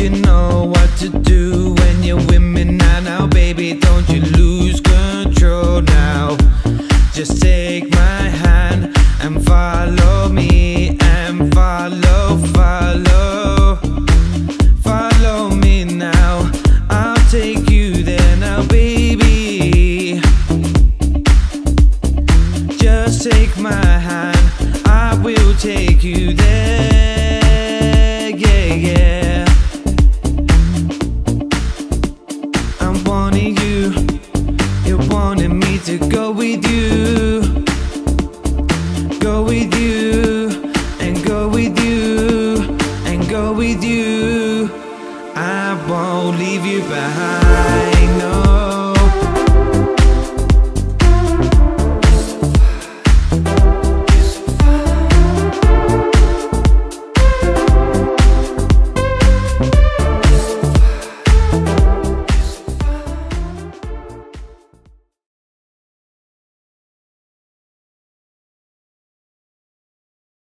you know what to do when you're with me now? Now, baby, don't you lose control now. Just take my hand and follow me and follow, follow. Follow me now, I'll take you there now, baby. Just take my hand, I will take you there. With you. Go with you, and go with you, and go with you. I won't leave you behind.